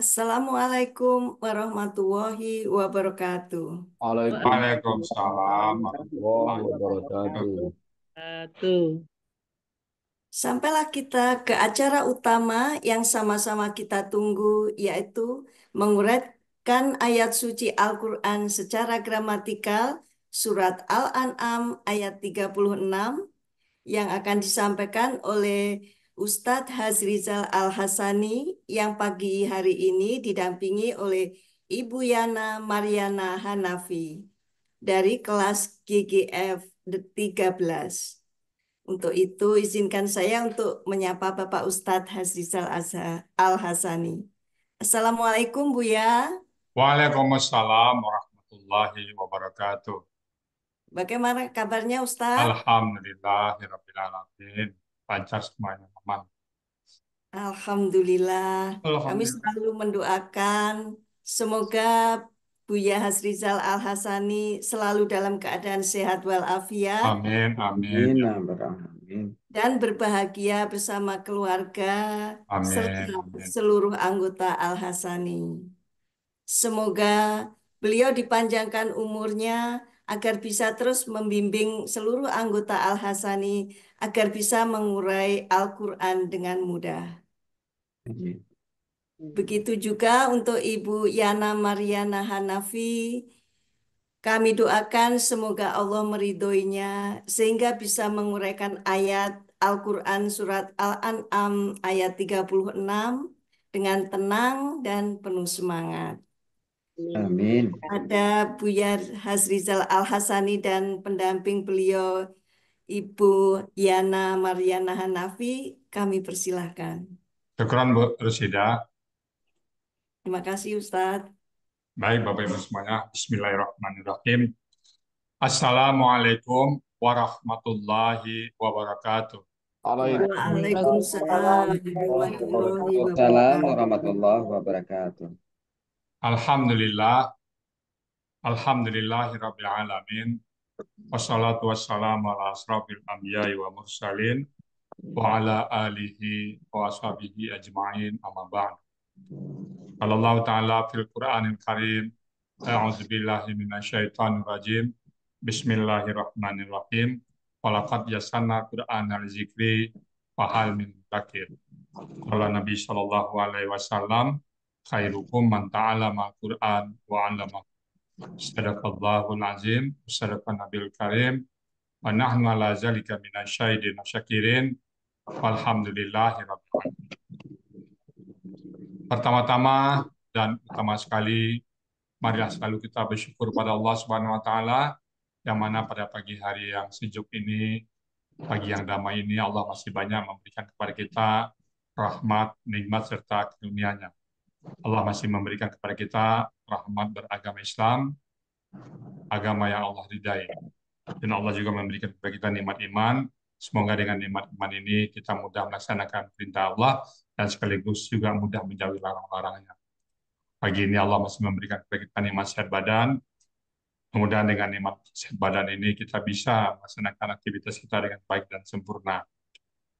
Assalamualaikum warahmatullahi wabarakatuh. Waalaikumsalam warahmatullahi wabarakatuh. Sampailah kita ke acara utama yang sama-sama kita tunggu, yaitu menguraikan ayat suci Al-Quran secara gramatikal, surat Al-An'am ayat 36, yang akan disampaikan oleh Ustadz Hazrizal Al-Hasani yang pagi hari ini didampingi oleh Ibu Yana Mariana Hanafi dari kelas GGF 13. Untuk itu izinkan saya untuk menyapa Bapak Ustadz Hazrizal Al-Hasani. Assalamualaikum Buya. Waalaikumsalam warahmatullahi wabarakatuh. Bagaimana kabarnya Ustadz? Alhamdulillahirrahmanirrahim. Lancar semuanya aman. Alhamdulillah. Kami Alhamdulillah. selalu mendoakan semoga Buya Hazrizal Al-Hasani selalu dalam keadaan sehat walafiat Amin, amin, Amin, ya dan berbahagia bersama keluarga Amin, serta amin. seluruh anggota Al-Hasani. Semoga beliau dipanjangkan umurnya agar bisa terus membimbing seluruh anggota Al-Hasani agar bisa mengurai Al-Quran dengan mudah. Amin. Begitu juga untuk Ibu Yana Mariana Hanafi, kami doakan semoga Allah meridhoinya sehingga bisa menguraikan ayat Al-Quran surat Al-An'am ayat 36 dengan tenang dan penuh semangat. Amin. Ada Buya Hazrizal Al-Hasani dan pendamping beliau Ibu Yana Mariana Hanafi, kami persilahkan. Syukran Bu Rusida. Terima kasih Ustadz. Baik Bapak Ibu semuanya. Bismillahirrahmanirrahim. Assalamualaikum warahmatullahi wabarakatuh. Waalaikumsalam warahmatullahi Waalaikumsalam wabarakatuh. warahmatullahi wabarakatuh. Alhamdulillah. Alhamdulillahirabbil alamin. Wassalatu wassalamu ala asrafil anbiya'i wa mursalin wa ala alihi wa ashabihi ajma'in amma ba'd. Qala Allah Ta'ala fil Qur'anil Karim A'udzu billahi minasyaitonir rajim. Bismillahirrahmanirrahim. Walaqad yasanna Qur'anal zikri wa hal min dzakir. Qala Nabi sallallahu alaihi wasallam khairukum man ta'allama Qur'an wa 'allama. Sadaqallahul azim, karim, wa nahnu ala zalika syakirin, walhamdulillahi. Pertama-tama dan utama sekali, marilah selalu kita bersyukur pada Allah Subhanahu wa taala yang mana pada pagi hari yang sejuk ini, pagi yang damai ini Allah masih banyak memberikan kepada kita rahmat, nikmat serta karunia-Nya. Allah masih memberikan kepada kita rahmat beragama Islam, agama yang Allah ridai. Dan Allah juga memberikan kepada kita nikmat iman. Semoga dengan nikmat iman ini kita mudah melaksanakan perintah Allah dan sekaligus juga mudah menjauhi larang-larangnya. Pagi ini Allah masih memberikan kepada kita nikmat sehat badan. Kemudian dengan nikmat sehat badan ini kita bisa melaksanakan aktivitas kita dengan baik dan sempurna.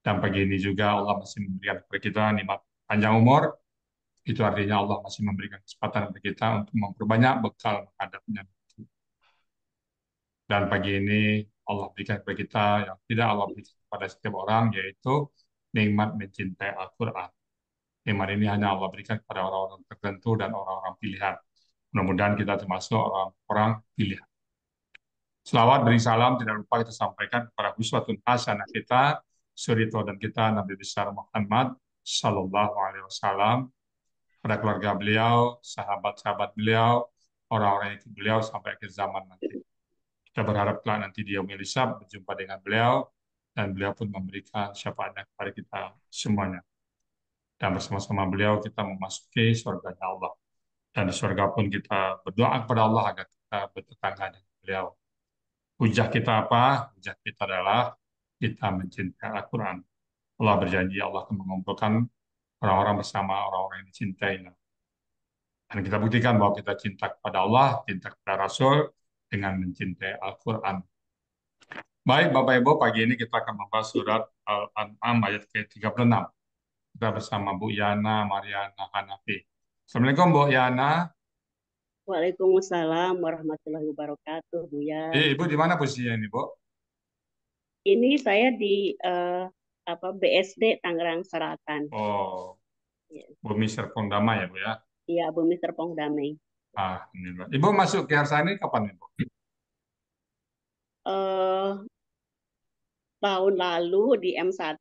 Dan pagi ini juga Allah masih memberikan kepada kita nikmat panjang umur. Itu artinya Allah masih memberikan kesempatan kepada kita untuk memperbanyak bekal menghadapnya. Dan pagi ini Allah berikan kepada kita yang tidak Allah berikan kepada setiap orang, yaitu nikmat mencintai Al-Quran. Nikmat ini hanya Allah berikan kepada orang-orang tertentu dan orang-orang pilihan. Mudah-mudahan kita termasuk orang-orang pilihan. Selawat beri salam tidak lupa kita sampaikan kepada uswatun hasanah kita, suri dan kita Nabi besar Muhammad Sallallahu Alaihi Wasallam, pada keluarga beliau, sahabat-sahabat beliau, orang-orang ikut beliau sampai akhir zaman nanti. Kita berharap kelak nanti dia Melisa berjumpa dengan beliau dan beliau pun memberikan syafaatnya kepada kita semuanya. Dan bersama-sama beliau kita memasuki surga Allah. Dan di surga pun kita berdoa kepada Allah agar kita bertetangga dengan beliau. Hujah kita apa? Hujah kita adalah kita mencintai Al-Quran. Allah berjanji Allah akan mengumpulkan orang-orang bersama orang-orang yang dicintainya. Dan kita buktikan bahwa kita cinta kepada Allah, cinta kepada Rasul, dengan mencintai Al-Quran. Baik, Bapak Ibu, pagi ini kita akan membahas surat Al-An'am ayat ke-36. Kita bersama Bu Yana Mariana Hanafi. Assalamualaikum Bu Yana. Waalaikumsalam warahmatullahi wabarakatuh, Buya. Eh, Ibu di mana posisinya ini, Bu? Ini saya di eh, apa BSD Tangerang Selatan. Oh, Ya. Bumi Serpong Damai ya, Bu ya. Iya, Bumi Serpong Damai. Ah, ini, Bu. Ibu masuk ke Harsani kapan, Ibu? Eh, tahun lalu di M1.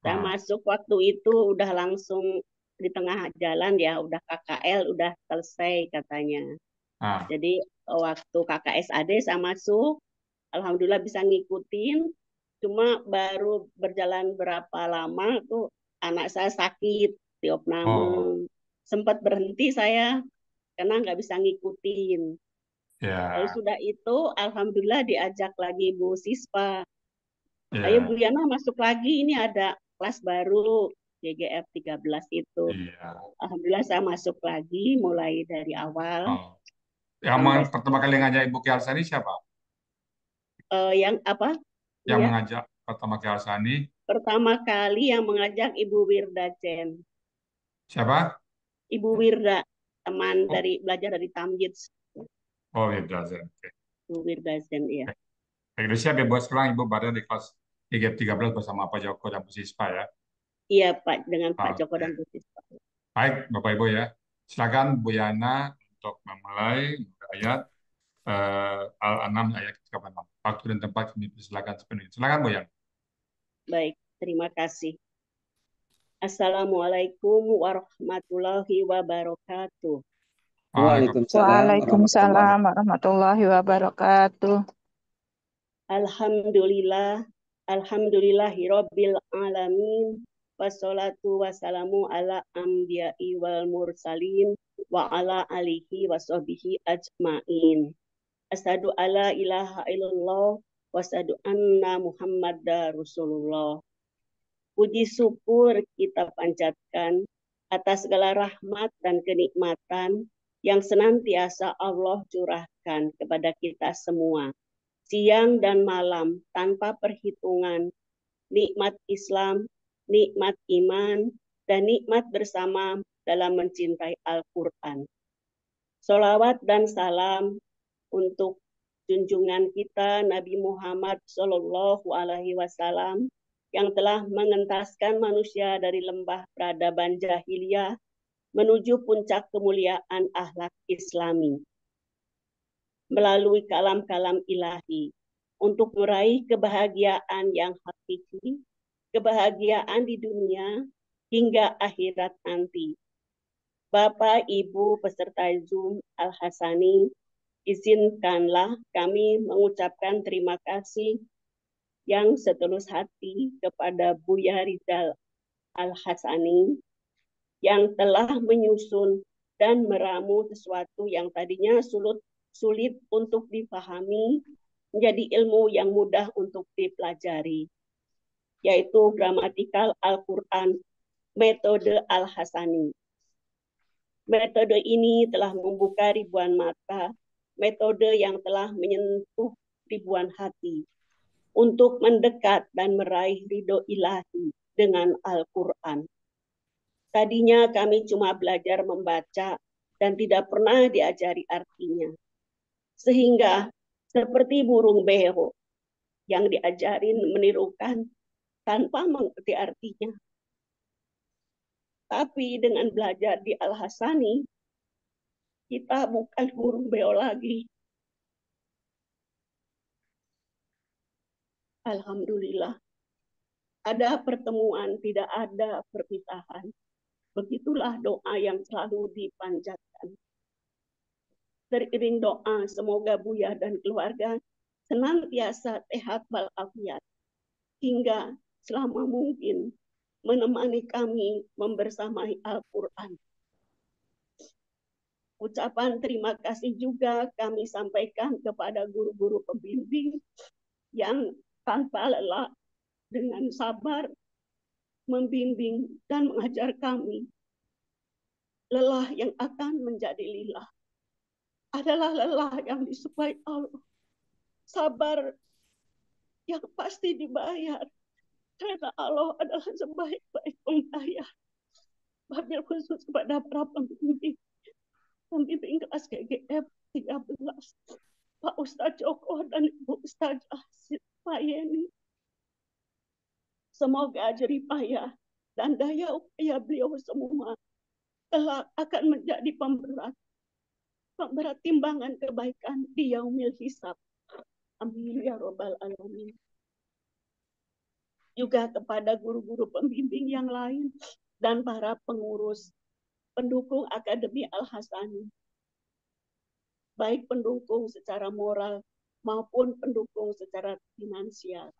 Saya Ah, masuk waktu itu udah langsung di tengah jalan ya, udah KKL udah selesai katanya. ah, Jadi waktu KKSAD saya masuk, alhamdulillah bisa ngikutin. Cuma baru berjalan berapa lama tuh anak saya sakit di oh. Sempat berhenti saya karena nggak bisa ngikutin. Lalu ya, sudah itu alhamdulillah diajak lagi Bu Sispa. Ayo ya, Bu Yana masuk lagi, ini ada kelas baru GGF 13 itu. iya. Alhamdulillah saya masuk lagi mulai dari awal Oh. Yang sampai pertama kali ngajak Ibu ke Harsani siapa? eh, yang apa? Yang Ya, mengajak pertama ke Harsani pertama kali yang mengajak Ibu Wirda Chen. siapa? Ibu Wirda, teman Oh, dari belajar dari Tamjid. oh, Ibnu Azhar. Oke. Ibu Wirda Chen, ya. Baik, udah siap ya, Bu. Sekarang Ibu berada di kelas IGF 13 bersama Pak Joko dan Bu Sispa ya. Iya, Pak, dengan Pak Joko Oke. dan Bu Sispa. Baik, Bapak Ibu ya. Silakan Bu Yana untuk memulai ayat eh, Al-An'am ayat 36. Waktu dan tempat kami persilakan sepenuhnya. Silakan Bu. Baik, terima kasih. Assalamualaikum warahmatullahi wabarakatuh. Waalaikumsalam. Waalaikumsalam warahmatullahi wabarakatuh. Alhamdulillah, alhamdulillahi rabbil alamin. Wassalatu wassalamu ala anbiya'i wal mursalin wa ala alihi wa ajmain. Asyhadu alla ilaha illallah wa anna Muhammadar Rasulullah. Puji syukur kita panjatkan atas segala rahmat dan kenikmatan yang senantiasa Allah curahkan kepada kita semua siang dan malam tanpa perhitungan, nikmat Islam, nikmat iman, dan nikmat bersama dalam mencintai Al-Quran. Solawat dan salam untuk junjungan kita Nabi Muhammad Shallallahu Alaihi Wasallam yang telah mengentaskan manusia dari lembah peradaban jahiliyah menuju puncak kemuliaan akhlak Islami melalui kalam-kalam ilahi untuk meraih kebahagiaan yang hakiki, kebahagiaan di dunia hingga akhirat nanti. Bapak, Ibu, peserta Zoom Al-Hasani, izinkanlah kami mengucapkan terima kasih yang setulus hati kepada Buya Rizal Al-Hasani yang telah menyusun dan meramu sesuatu yang tadinya sulit sulit untuk dipahami menjadi ilmu yang mudah untuk dipelajari, yaitu gramatikal Al-Quran, metode Al-Hasani. Metode ini telah membuka ribuan mata, metode yang telah menyentuh ribuan hati untuk mendekat dan meraih ridho ilahi dengan Al-Quran. Tadinya kami cuma belajar membaca dan tidak pernah diajari artinya. Sehingga seperti burung beo yang diajarin menirukan tanpa mengerti artinya. Tapi dengan belajar di Al-Hasani, kita bukan burung beo lagi. Alhamdulillah. Ada pertemuan, tidak ada perpisahan. Begitulah doa yang selalu dipanjatkan. Teriring doa, semoga Buya dan keluarga senantiasa sehat walafiat hingga selama mungkin menemani kami membersamai Al-Quran. Ucapan terima kasih juga kami sampaikan kepada guru-guru pembimbing yang tanpa lelah dengan sabar membimbing dan mengajar kami. Lelah yang akan menjadi lilah adalah lelah yang disukai Allah. Sabar yang pasti dibayar karena Allah adalah sebaik-baik pembayar. Wabil khusus kepada para pembimbing. Pembimbing kelas GGF 13. Pak Ustadz Joko dan Ibu Ustadz Asid Pak Yeni. Semoga jerih payah dan daya upaya beliau semua kelak akan menjadi pemberat pemberat timbangan kebaikan di yaumil hisab. Amin ya robbal alamin. Juga kepada guru-guru pembimbing yang lain dan para pengurus pendukung Akademi Al-Hasani. Baik pendukung secara moral maupun pendukung secara finansial.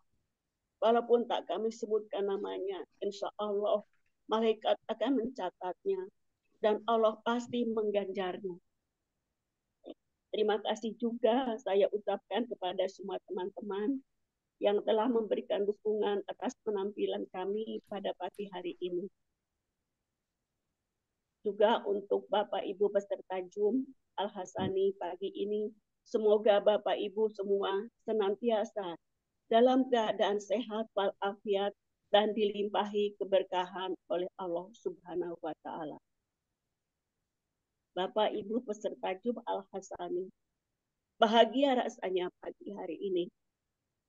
Walaupun tak kami sebutkan namanya, insya Allah malaikat akan mencatatnya dan Allah pasti mengganjarnya. Terima kasih juga saya ucapkan kepada semua teman-teman yang telah memberikan dukungan atas penampilan kami pada pagi hari ini. Juga untuk Bapak Ibu peserta Jum Al-Hasani pagi ini, semoga Bapak Ibu semua senantiasa dalam keadaan sehat walafiat dan dilimpahi keberkahan oleh Allah Subhanahu wa taala. Bapak Ibu peserta Jum Al-Hasani. Bahagia rasanya pagi hari ini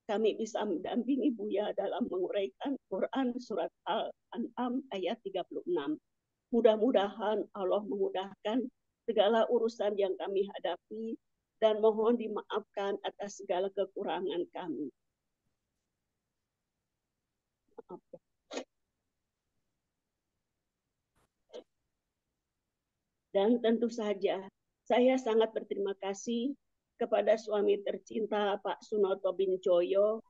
kami bisa mendampingi Buya dalam menguraikan Quran surat Al-An'am ayat 36. Mudah-mudahan Allah memudahkan segala urusan yang kami hadapi dan mohon dimaafkan atas segala kekurangan kami. Maaf. Dan tentu saja saya sangat berterima kasih kepada suami tercinta Pak Sunoto bin Joyo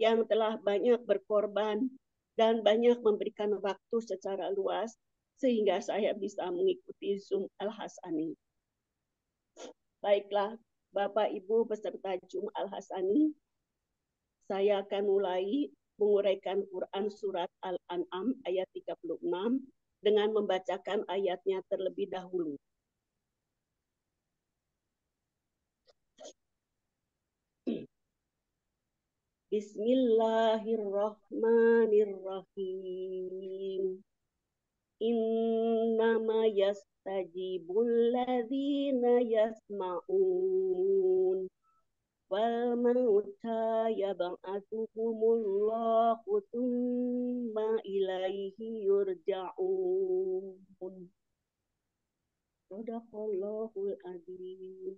yang telah banyak berkorban dan banyak memberikan waktu secara luas sehingga saya bisa mengikuti Zoom Al-Hasani. Baiklah, Bapak Ibu peserta Zoom Al-Hasani, saya akan mulai menguraikan Quran surat Al-An'am ayat 36 dengan membacakan ayatnya terlebih dahulu. Bismillahirrahmanirrahim. Innama yastajibul ladzina yasma'un wal mauta yab'atsuhumullahu tsumma ilaihi yurja'un. Sadaqallahul azim.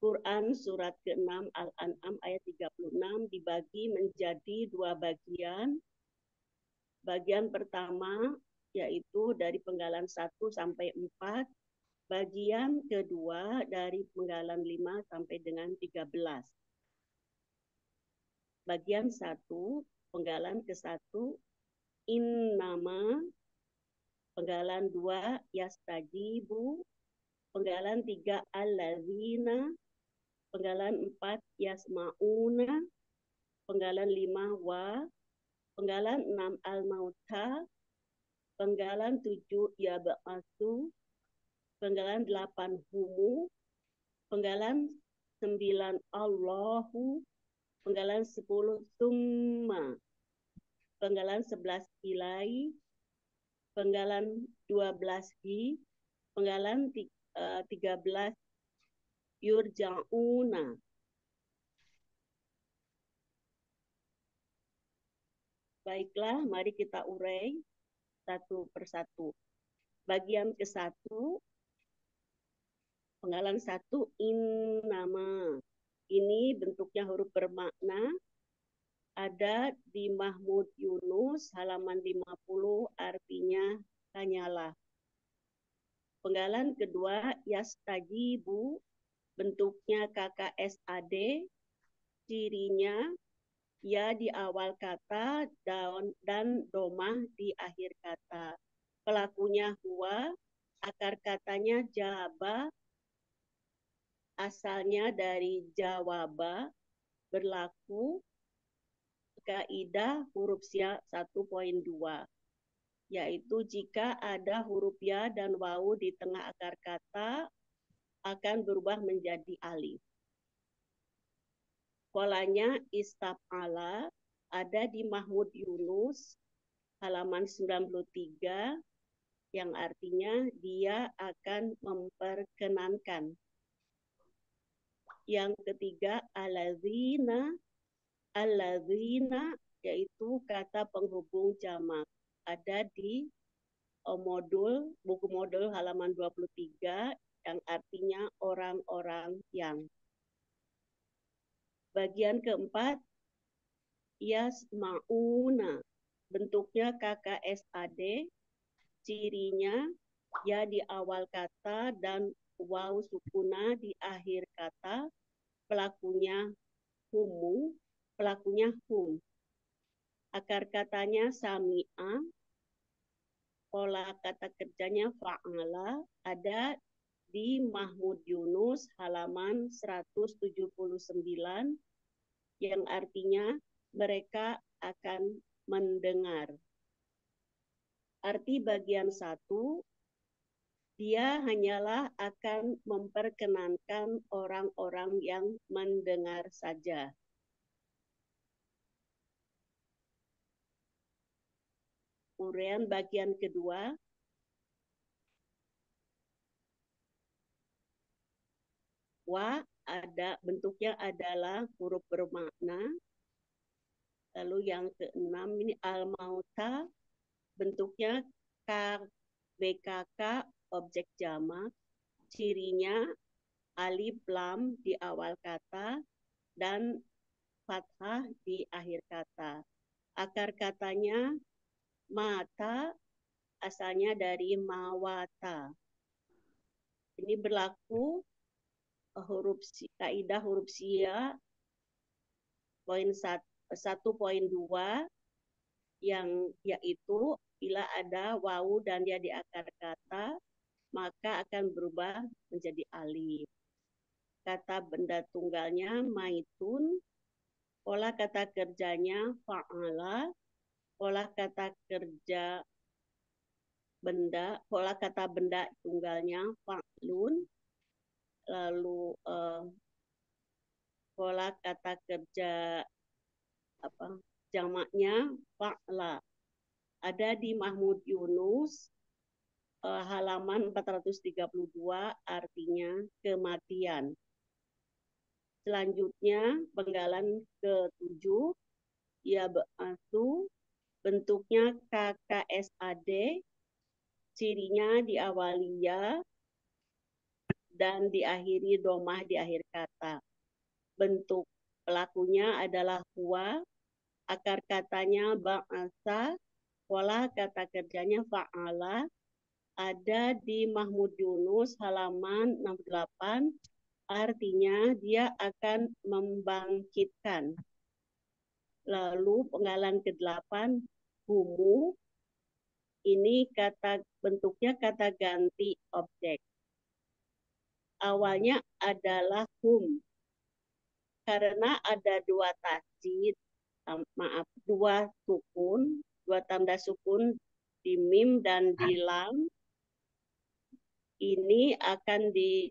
Quran surat ke-6 Al-An'am ayat 36 dibagi menjadi dua bagian. Bagian pertama yaitu dari penggalan 1 sampai 4. Bagian kedua dari penggalan 5 sampai dengan 13. Bagian 1, penggalan ke-1 in nama penggalan 2 yastajibu penggalan 3 allazina penggalan 4 yasmauna, penggalan 5 wa, penggalan 6 al-mauta, penggalan 7 yaba'asu, penggalan 8 humu, penggalan 9 Allahu, penggalan 10 summa, penggalan 11 ilai, penggalan 12 hi, penggalan 13 yurja'una. Baiklah, mari kita urai satu persatu. Bagian ke satu, penggalan satu, in nama. Ini bentuknya huruf bermakna, ada di Mahmud Yunus halaman 50 artinya tanyalah. Penggalan kedua yastajibu bentuknya KKSAD, cirinya ya di awal kata daun dan domah di akhir kata. Pelakunya huwa, akar katanya jaba, asalnya dari jawaba, berlaku, kaidah huruf sia 1.2 yaitu jika ada huruf ya dan wau di tengah akar kata akan berubah menjadi alif. Polanya istaf'ala ada di Mahmud Yunus halaman 93 yang artinya dia akan memperkenankan. Yang ketiga alazina alazina yaitu kata penghubung jamak ada di modul buku modul halaman 23 yang artinya orang-orang yang. Bagian keempat yasmauna bentuknya KKSAD cirinya ya di awal kata dan waw sukuna di akhir kata. Pelakunya humu pelakunya hum. Akar katanya sami'a. Pola kata kerjanya fa'ala ada di Mahmud Yunus halaman 179 yang artinya mereka akan mendengar. Arti bagian satu, dia hanyalah akan memperkenankan orang-orang yang mendengar saja. Urian bagian kedua, wa ada bentuknya adalah huruf bermakna. Lalu yang keenam ini al-mauta bentuknya K, BKK objek jamak, cirinya alif lam di awal kata dan fathah di akhir kata. Akar katanya mata asalnya dari mawata. Ini berlaku huruf kaidah huruf sia poin 1.2 yang yaitu bila ada wawu dan dia di akar kata, maka akan berubah menjadi alif. Kata benda tunggalnya maitun, pola kata kerjanya fa'ala, pola kata kerja benda, pola kata benda tunggalnya fa'lun, lalu uh, pola kata kerja apa jamaknya fa'la ada di Mahmud Yunus uh, halaman 432 artinya kematian. Selanjutnya penggalan ke-7 ya ba'atu bentuknya KKSAD cirinya diawali ya dan diakhiri domah di akhir kata. Bentuk pelakunya adalah huwa, akar katanya ba'asa, Pola kata kerjanya fa'ala ada di Mahmud Yunus halaman 68 artinya dia akan membangkitkan. Lalu penggalan ke-8 humu ini kata bentuknya kata ganti objek. Awalnya adalah hum. Karena ada dua tasjid, maaf, dua sukun dua tanda sukun di mim dan di lam ini akan di,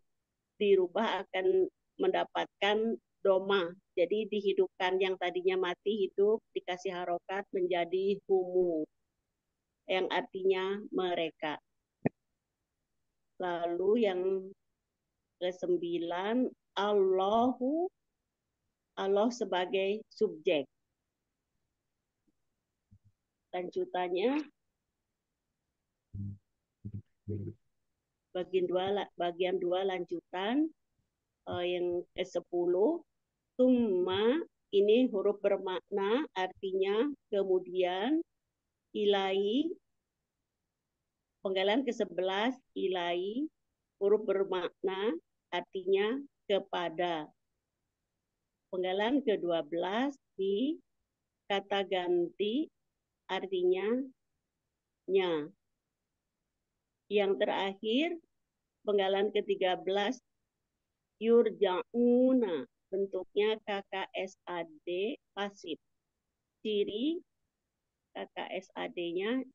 dirubah akan mendapatkan doma. Jadi dihidupkan yang tadinya mati hidup dikasih harokat menjadi humu yang artinya mereka. Lalu yang ke-9 Allahu Allah sebagai subjek. Lanjutannya bagian dua bagian dua lanjutan uh, yang ke sepuluh tumma ini huruf bermakna artinya kemudian ilai penggalan ke sebelas ilai huruf bermakna artinya kepada penggalan ke dua belas di kata ganti artinya nya. Yang terakhir, penggalan ke-13, yurja'una, bentuknya KKSAD pasif. Ciri KKSAD-nya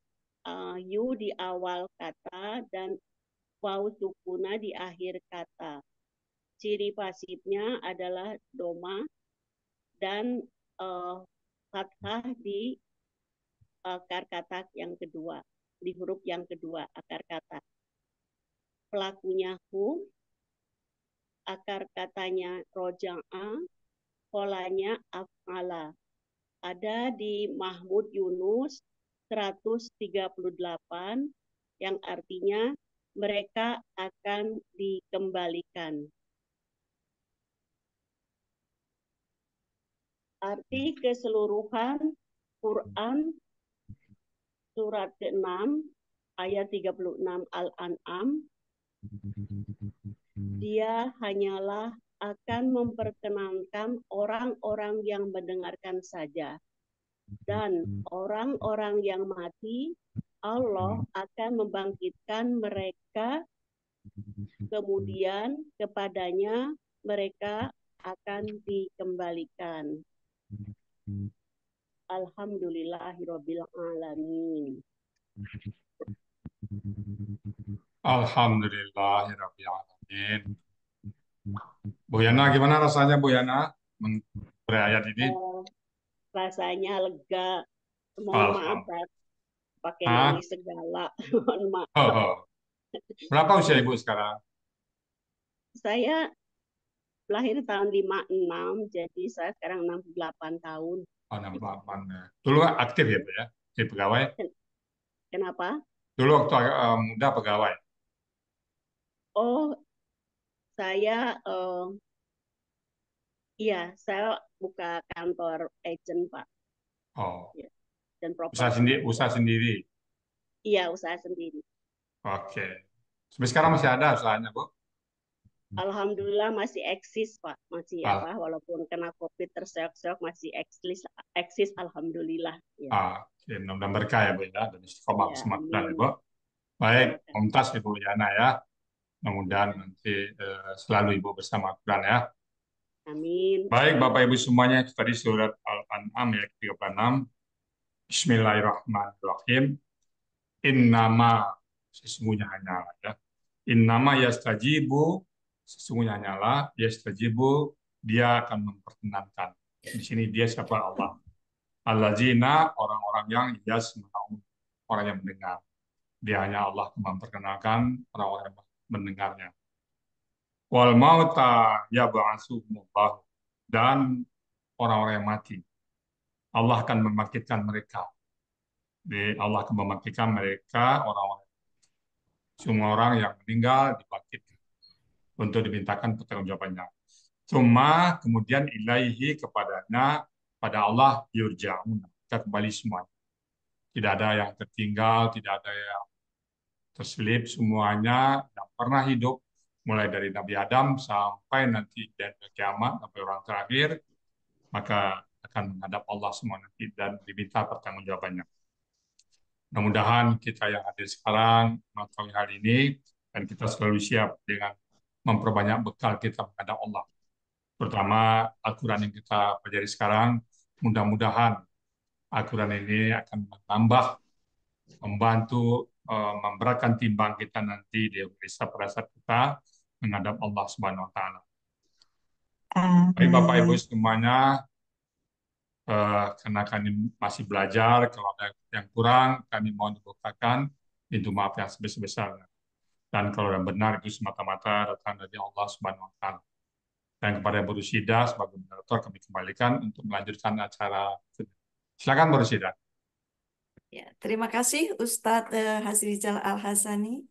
uh, yu di awal kata dan waw sukuna di akhir kata. Ciri pasifnya adalah doma dan uh, fathah di akar kata yang kedua, di huruf yang kedua akar kata. Pelakunya hu, akar katanya roja'a, polanya af'ala. Ada di Mahmud Yunus 138 yang artinya mereka akan dikembalikan. Arti keseluruhan Quran surat ke-6 ayat 36 Al-An'am dia hanyalah akan memperkenankan orang-orang yang mendengarkan saja dan orang-orang yang mati Allah akan membangkitkan mereka kemudian kepadanya mereka akan dikembalikan. Alhamdulillahirabbil alamin. Alhamdulillahirrahmanirrahim. Bu Yana, gimana rasanya Bu Yana mengenai ayat ini? Oh, rasanya lega. Mohon maaf. Pakai Hah? nangis segala. Mohon maaf. Oh, oh. Berapa usia Ibu sekarang? Saya lahir tahun 56, jadi saya sekarang 68 tahun. Oh, 68 ya. Dulu aktif ya, Bu ya? Jadi pegawai. Kenapa? Dulu waktu eh, muda pegawai. Oh, saya eh, iya, saya buka kantor agent, Pak, Oh, dan usaha properti. sendiri, usaha sendiri. Iya, usaha sendiri. Oke. Sampai sekarang masih ada usahanya, Bu? Alhamdulillah masih eksis, Pak. Masih Ah. apa, walaupun kena COVID terseok-seok masih eksis, eksis Alhamdulillah. Ya. Ah, oke. Mudah-mudahan berkah ya, Bu ya. Dan istiqomah Ya, semangat amin. Ibu. Baik, Silakan. Mumtaz Ibu Yana ya. Mudah-mudahan nanti eh, selalu Ibu bersama Al-Quran ya. Amin. Baik, Bapak Ibu semuanya, itu tadi surat Al-An'am ayat 36. Bismillahirrahmanirrahim. Innama sesungguhnya hanyalah ya. Innama yastajibu sesungguhnya hanyalah yastajibu dia akan memperkenankan. Di sini dia siapa Allah. Allazina orang-orang yang yasma'un orang yang mendengar. Dia hanya Allah memperkenalkan orang-orang yang mendengarnya. Wal mauta yab'atsuhumullah dan orang-orang yang mati. Allah akan membangkitkan mereka. Allah akan membangkitkan mereka orang-orang semua orang yang meninggal dibangkitkan untuk dimintakan pertanggungjawabannya. Cuma kemudian ilaihi kepadanya pada Allah yurja'un. Kita kembali semua. Tidak ada yang tertinggal, tidak ada yang terselip, semuanya yang pernah hidup mulai dari Nabi Adam sampai nanti dan kiamat sampai orang terakhir maka akan menghadap Allah semua nanti dan diminta pertanggungjawabannya. Mudah-mudahan kita yang hadir sekarang mengetahui hal ini dan kita selalu siap dengan memperbanyak bekal kita menghadap Allah. Terutama Al-Quran yang kita pelajari sekarang, mudah-mudahan Al-Quran ini akan menambah, membantu, eh, memberatkan timbang kita nanti di pada saat kita menghadap Allah Subhanahu Wa Taala. Baik Bapak Ibu semuanya, eh, karena kami masih belajar, kalau ada yang kurang, kami mohon dibukakan pintu maaf yang sebesar-besarnya. Dan kalau yang benar itu semata-mata datang dari Allah Subhanahu Wa Taala. Dan kepada Bu Rusida sebagai moderator kami kembalikan untuk melanjutkan acara. Silakan Bu Rusida. Ya, terima kasih Ustadz eh, Hasrizal Al-Hasani.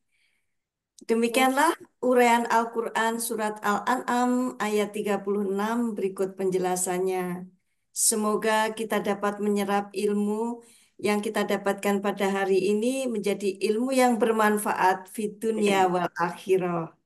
Demikianlah uraian Al-Quran Surat Al-An'am ayat 36 berikut penjelasannya. Semoga kita dapat menyerap ilmu yang kita dapatkan pada hari ini menjadi ilmu yang bermanfaat di dunia wal akhirah.